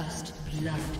First blood.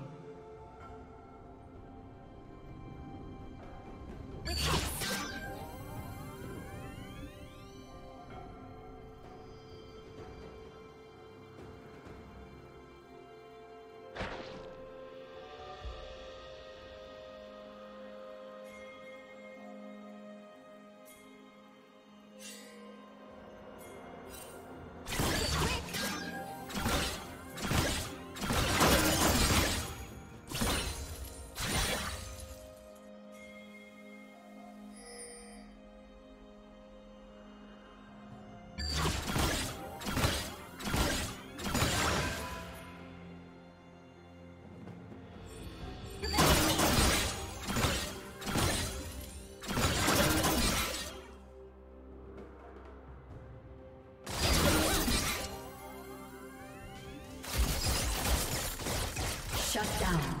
Shut down.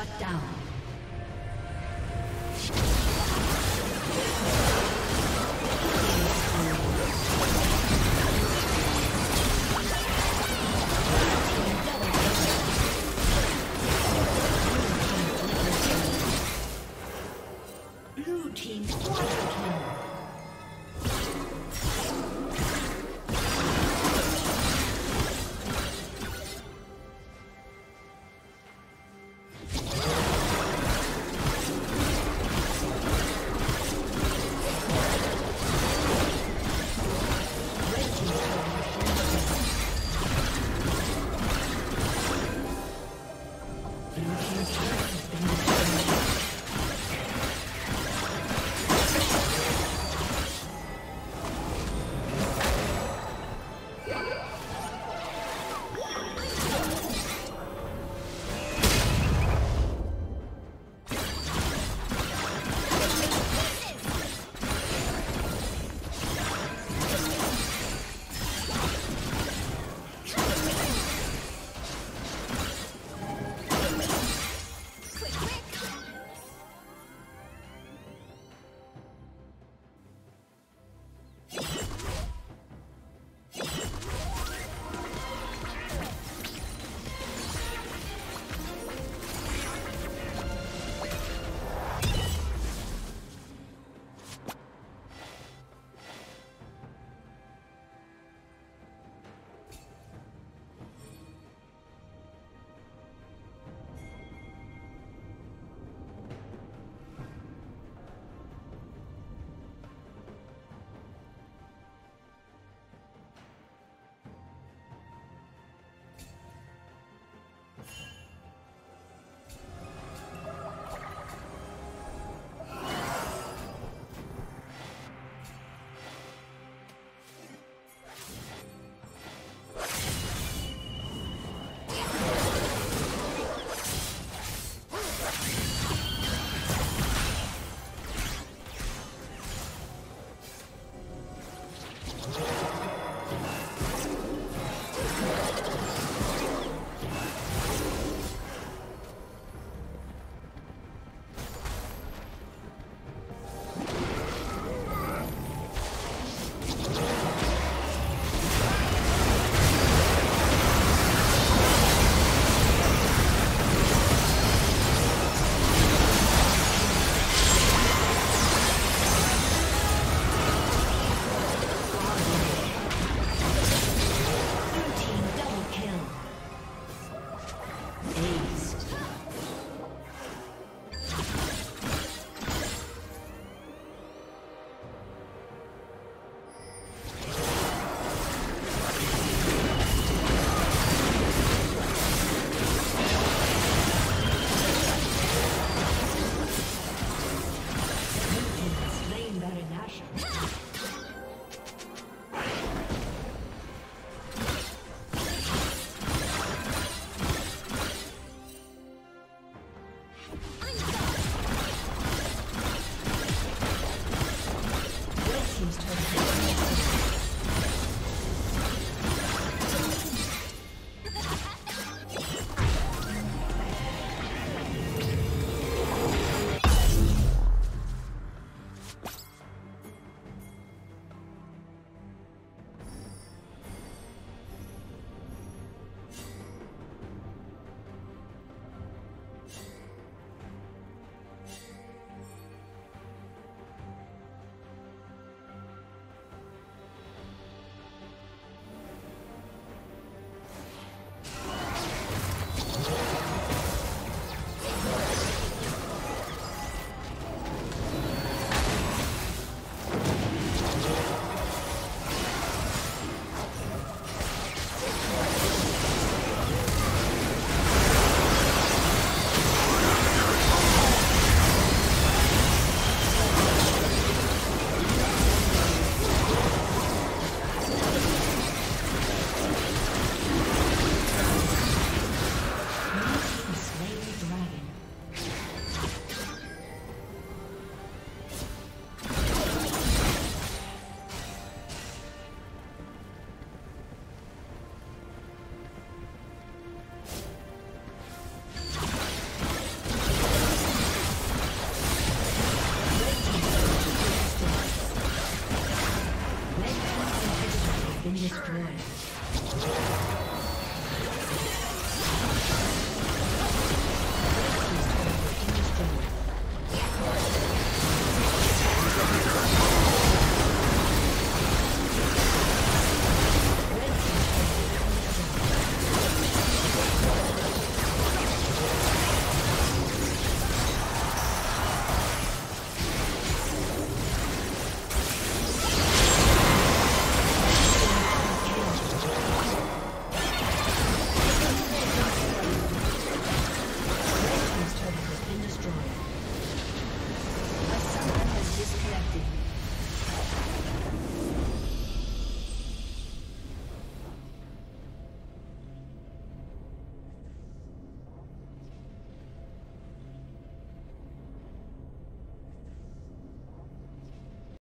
Shut down.